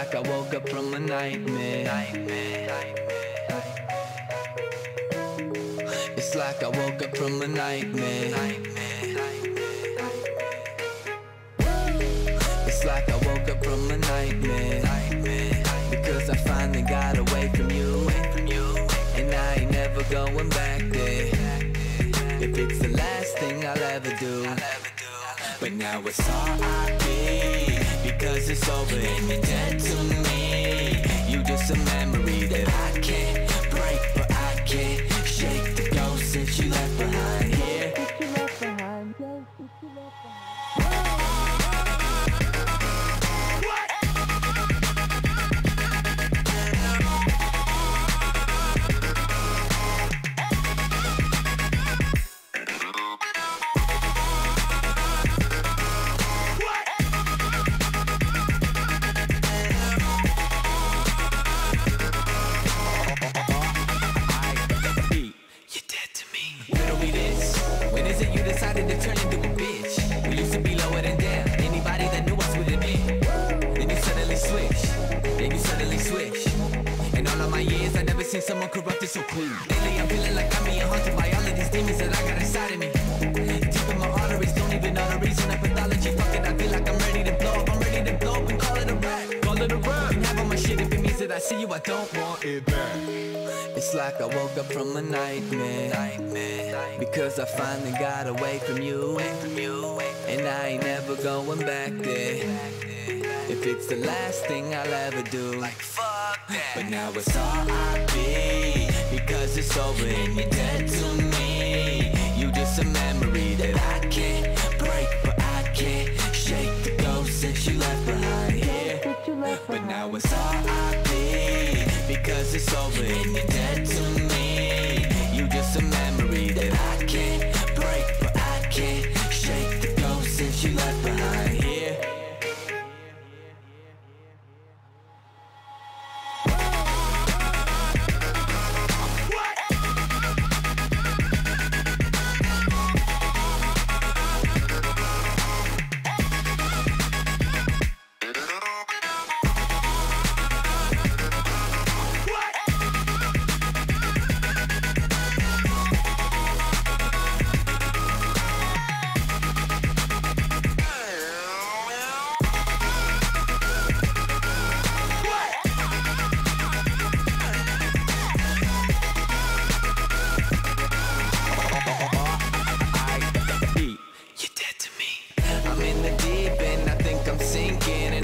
like I woke up from a nightmare. It's like I woke up from a nightmare. It's like I woke up from a nightmare. Because I finally got away from you. And I ain't never going back there. If it's the last thing I'll ever do. But now it's R.I.P. Because it's over. And you're dead to me You just a memory that I can't bitch? We used to be lower than down. Anybody that knew us would admit. Then you suddenly switch. Then you suddenly switch. In all of my years, I never seen someone corrupted so quick. Lately, I'm feeling like I'm being haunted by all of these demons that I got inside of me. See you. I don't want it back. It's like I woke up from a nightmare. Because I finally got away from you. And I ain't never going back there. If it's the last thing I'll ever do. Like fuck that. But now it's all I R.I.P. Because it's over and you're dead to me. You just a memory that I can't break, but I can't shake the ghost since you left behind here. But now it's all R.I.P. Because it's over. And you're dead to me